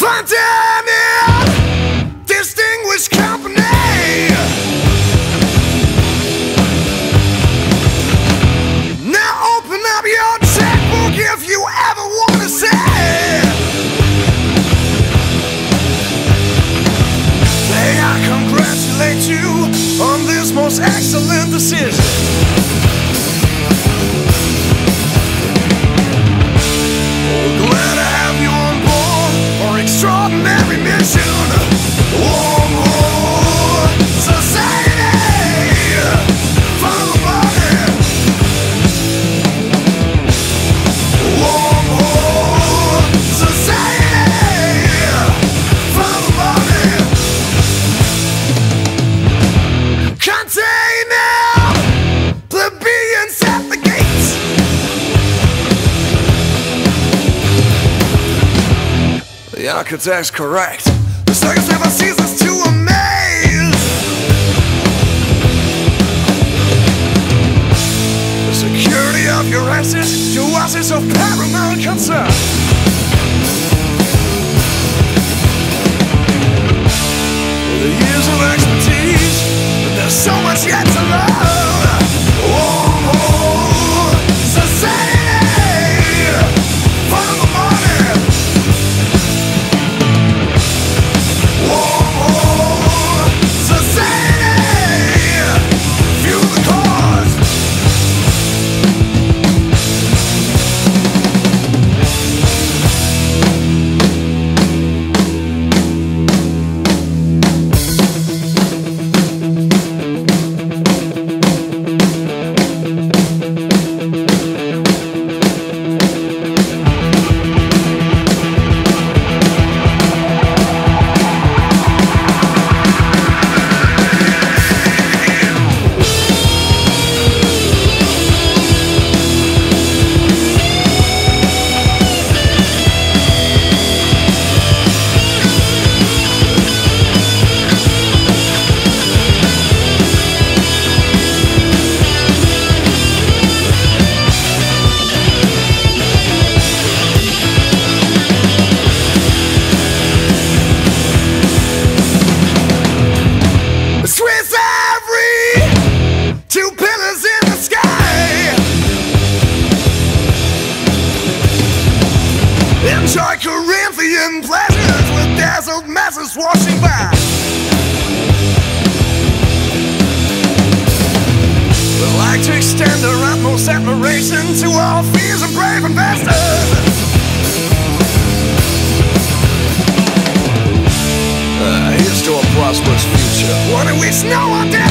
Atlantic! architect's correct. The circus never ceases to amaze. The security of your asset to us is of paramount concern. The years of expertise, but there's so much yet to no one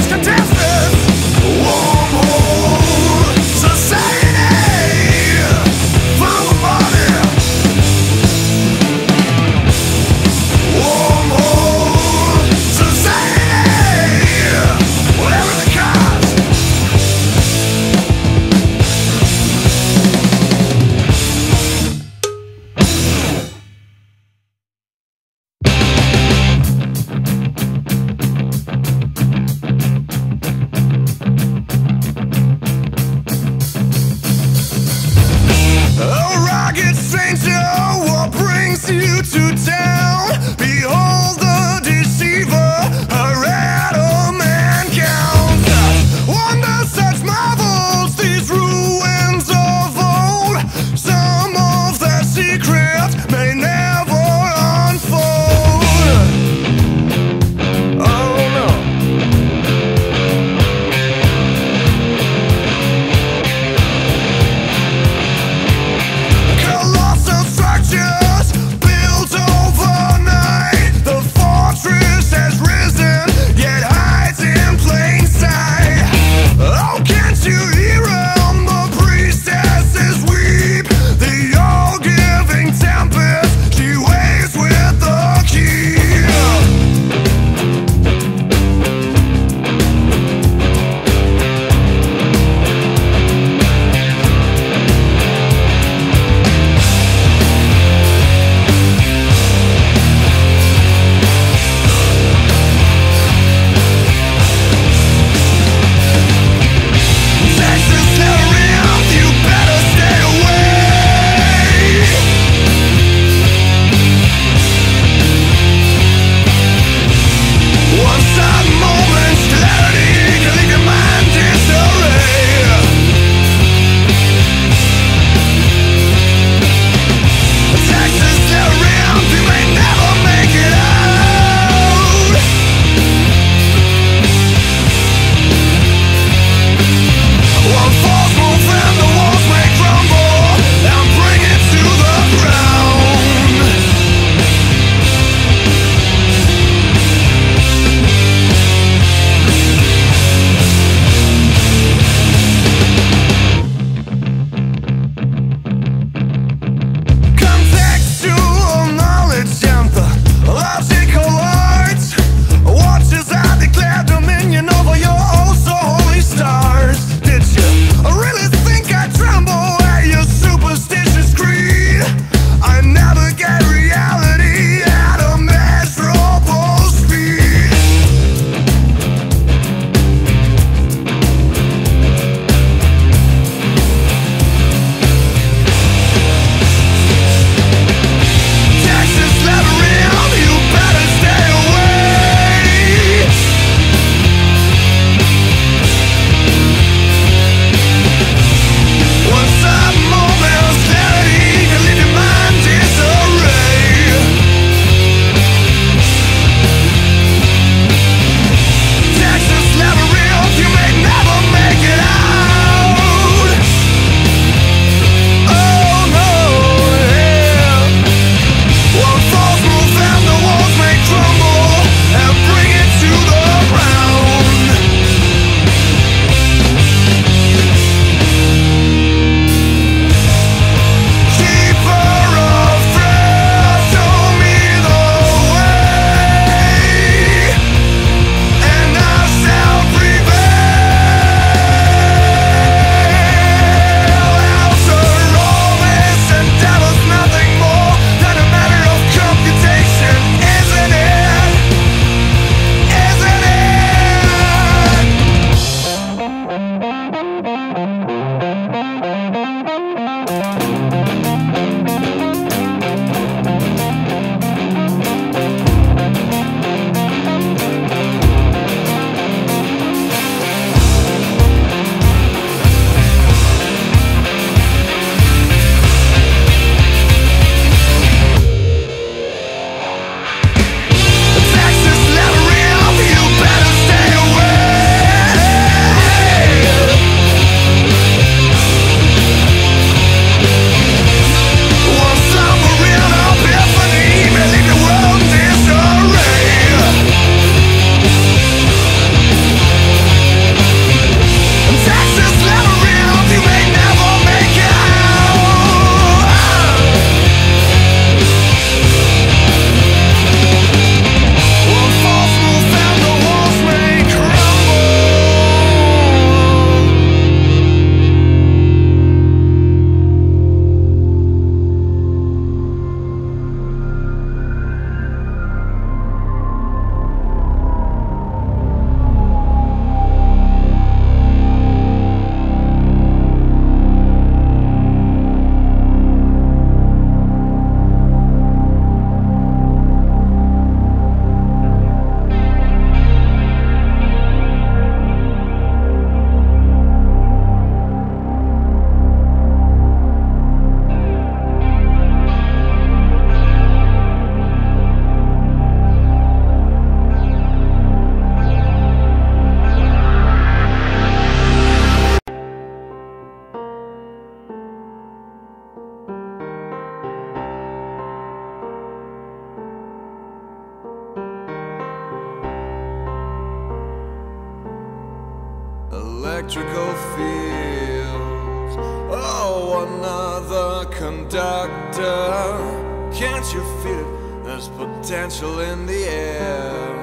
potential in the air.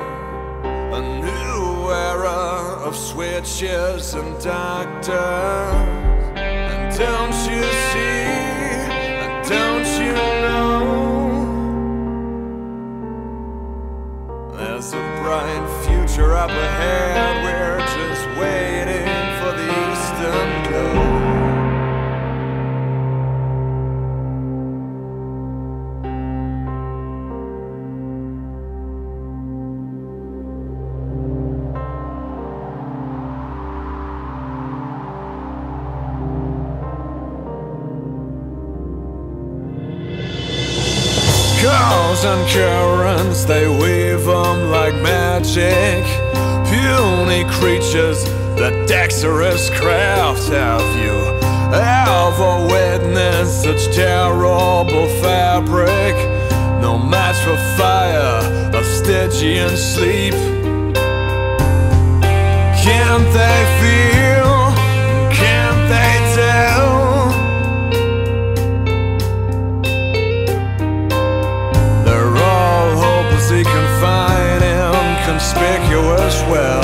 A new era of switches and doctors. such terrible fabric No match for fire of Stygian sleep Can't they feel? Can't they tell? They're all hopelessly confined and conspicuous well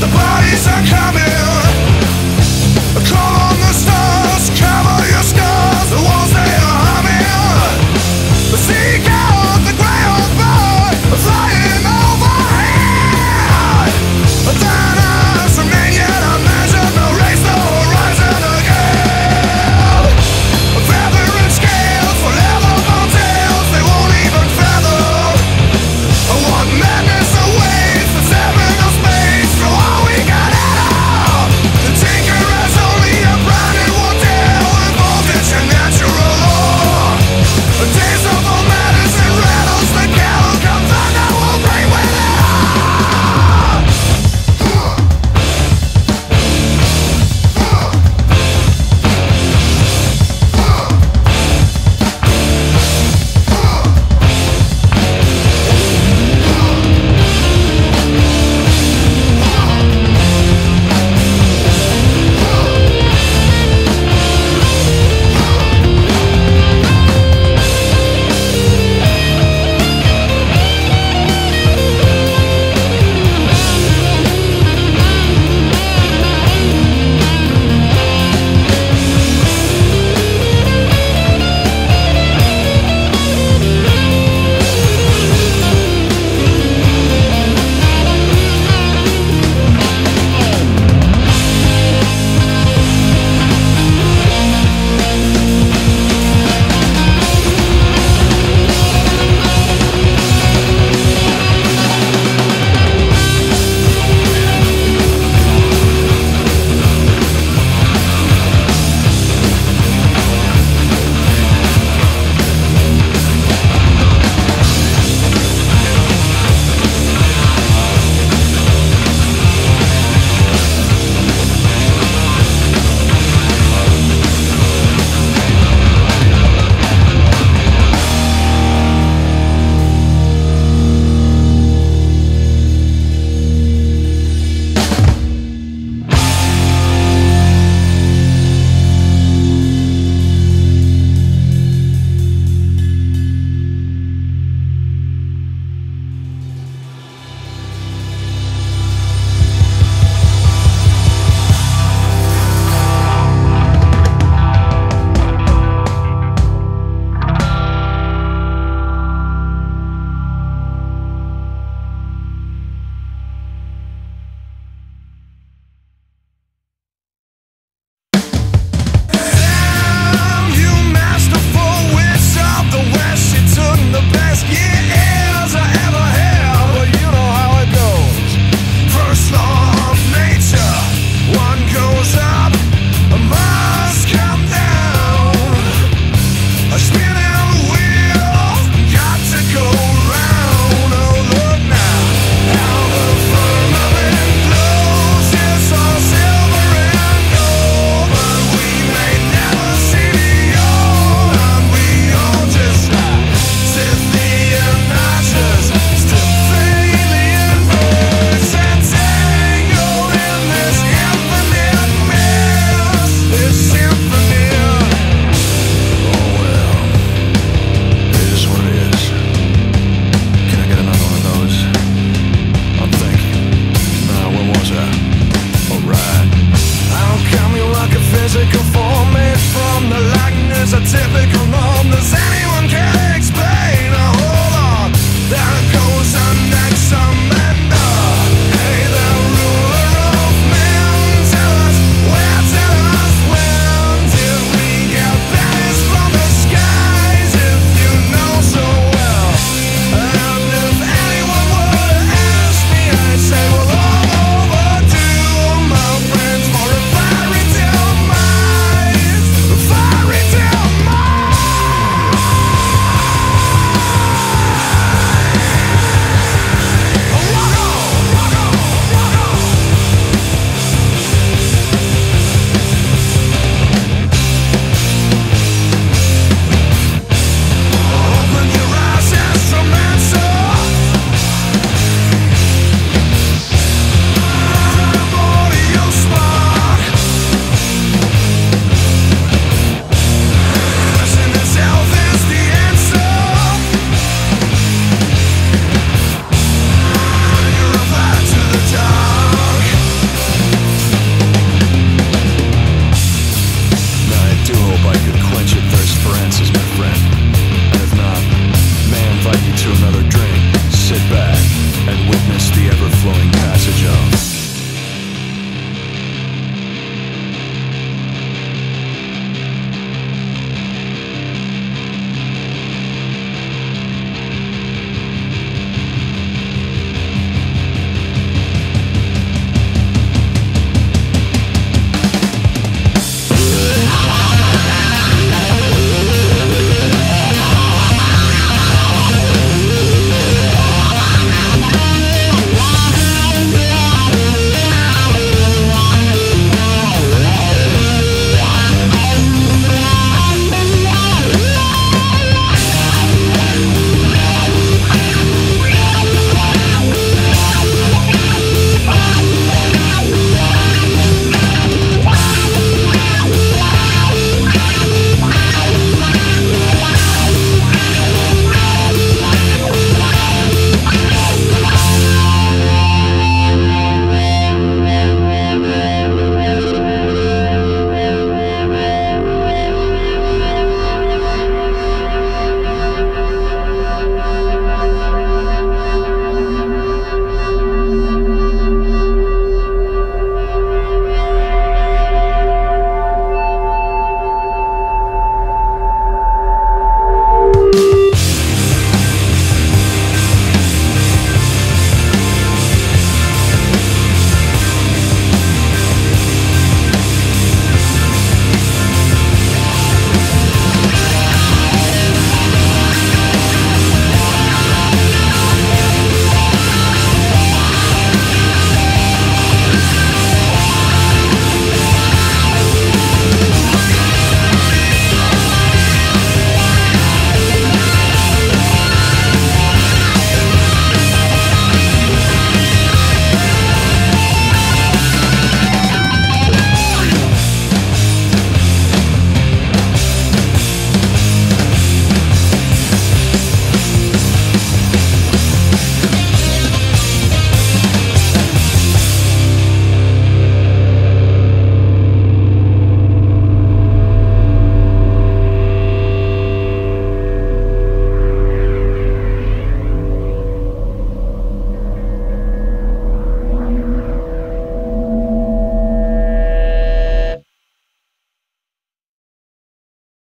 the body.